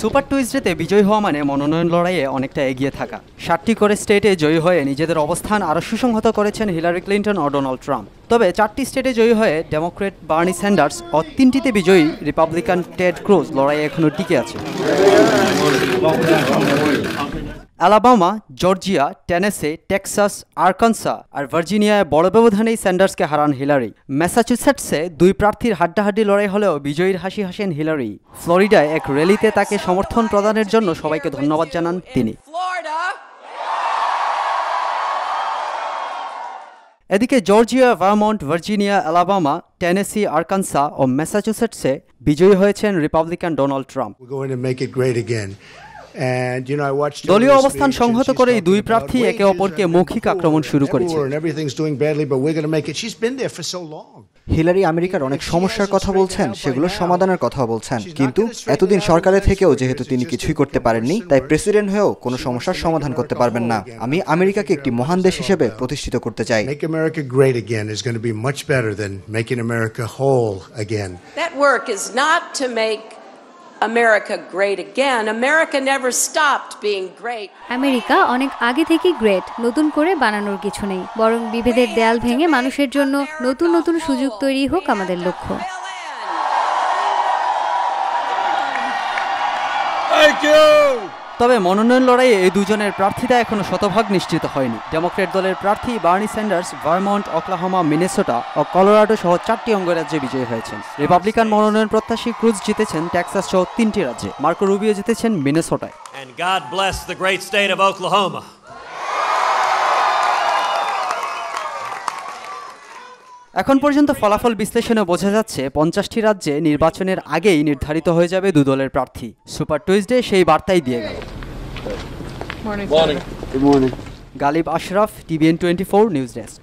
Super টুইজডেতে বিজয়ী হওয়া মানে মনোনয়ন লড়াইয়ে অনেকটা এগিয়ে থাকা। সাতটি করে স্টেটে জয়ী হয়ে নিজেদের অবস্থান আরও সুসংহত করেছেন হিলারি ক্লিন্টন ও ডোনাল্ড ট্রাম্প। তবে চারটি স্টেটে জয়ী হয়ে ডেমোক্রেট বার্নি স্যান্ডার্স ও তিনটিতে বিজয়ী রিপাবলিকান টেড ক্রুজ লড়াইয়ে এখনও টিকে আছে। Alabama Georgia Tennessee Texas Arkansas আর ভার্জিনিয়ায় বড় ব্যবধানেই স্যান্ডার্সকে হারান হিলারি। ম্যাসাচুসেটসে দুই প্রার্থীর হাড্ডাহাড্ডি লড়াই হলেও বিজয়ীর হাসি হাসেন হিলারি। ফ্লোরিডায় এক র্যালিতে তাকে সমর্থন প্রদানের জন্য সবাইকে ধন্যবাদ জানান তিনি। এদিকে Georgia Vermont Virginia Alabama Tennessee Arkansas ও ম্যাসাচুসেটসে বিজয়ী হয়েছেন রিপাবলিকান ডোনাল্ড ট্রাম্প। দলীয় অবস্থান সংহত করে এই দুই প্রার্থী একে অপরকে মৌখিক আক্রমণ শুরু করেছে। আমেরিকার অনেক সমস্যার কথা বলছেন সেগুলো সমাধানের কথা বলছেন। কিন্তু এতদিন সরকারে থেকেও যেহেতু তিনি কিছুই করতে পারেননি তাই প্রেসিডেন্ট হয়েও কোনো সমস্যার সমাধান করতে পারবেন না। আমি আমেরিকাকে একটি মহান দেশ হিসেবে প্রতিষ্ঠিত করতে চাই। America America great again. America never stopped being great. America অনেক আগে থেকেই গ্রেট নতুন করে বানানোর কিছু নেই বরং বিভেদের দেয়াল ভেঙে মানুষের জন্য নতুন নতুন সুযোগ তৈরি হোক আমাদের লক্ষ্য তবে মনোনয়ন লড়াইয়ে এই দুজনের প্রার্থীরা এখনও শতভাগ নিশ্চিত হয়নি। ডেমোক্রেট দলের প্রার্থী Bernie Sanders, Vermont Oklahoma Minnesota ও কলোরাডো সহ চারটি অঙ্গরাজ্যে বিজয়ী হয়েছেন। রিপাবলিকান মনোনয়ন প্রত্যাশী ক্রুজ জিতেছেন টেক্সাস সহ তিনটি রাজ্যে। মার্কো রুবিও জিতেছেন মিনেসোটায়। And God bless the great state of Oklahoma. এখন পর্যন্ত ফলাফল বিশ্লেষণে বোঝা যাচ্ছে পঞ্চাশটি রাজ্যে নির্বাচনের আগেই নির্ধারিত হয়ে যাবে দুদলের প্রার্থী। সুপার টুইজডে সেই বার্তাই দিয়ে গেল। Ghalib Ashraf TVN twenty four news desk.